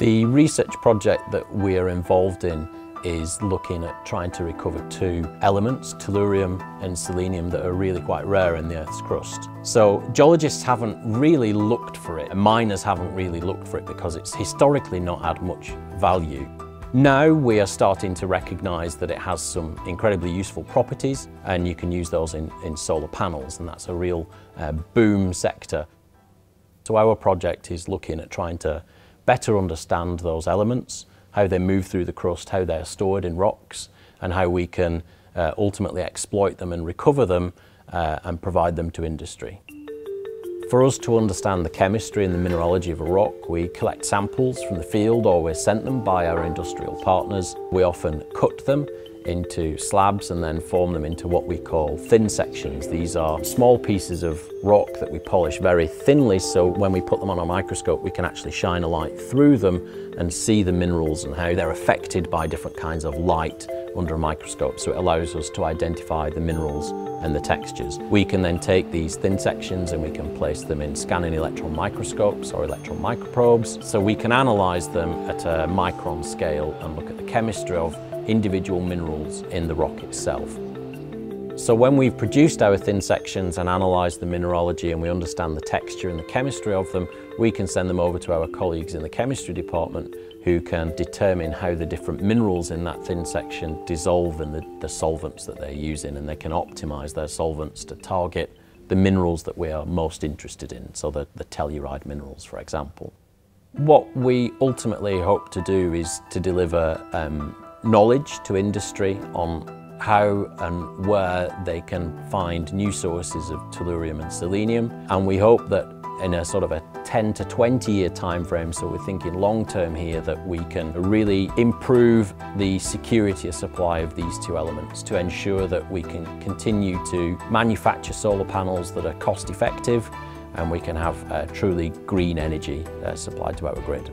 The research project that we're involved in is looking at trying to recover two elements, tellurium and selenium, that are really quite rare in the Earth's crust. So geologists haven't really looked for it, and miners haven't really looked for it because it's historically not had much value. Now we are starting to recognise that it has some incredibly useful properties and you can use those in, in solar panels and that's a real uh, boom sector. So our project is looking at trying to better understand those elements, how they move through the crust, how they're stored in rocks and how we can uh, ultimately exploit them and recover them uh, and provide them to industry. For us to understand the chemistry and the mineralogy of a rock, we collect samples from the field or we're sent them by our industrial partners. We often cut them into slabs and then form them into what we call thin sections. These are small pieces of rock that we polish very thinly so when we put them on a microscope we can actually shine a light through them and see the minerals and how they're affected by different kinds of light under a microscope so it allows us to identify the minerals and the textures. We can then take these thin sections and we can place them in scanning electron microscopes or electron microprobes so we can analyse them at a micron scale and look at the chemistry of individual minerals in the rock itself. So when we've produced our thin sections and analysed the mineralogy and we understand the texture and the chemistry of them, we can send them over to our colleagues in the chemistry department who can determine how the different minerals in that thin section dissolve in the, the solvents that they're using and they can optimise their solvents to target the minerals that we are most interested in, so the, the telluride minerals for example. What we ultimately hope to do is to deliver um, knowledge to industry on how and where they can find new sources of tellurium and selenium and we hope that in a sort of a 10 to 20 year time frame so we're thinking long term here that we can really improve the security of supply of these two elements to ensure that we can continue to manufacture solar panels that are cost effective and we can have uh, truly green energy uh, supplied to our grid.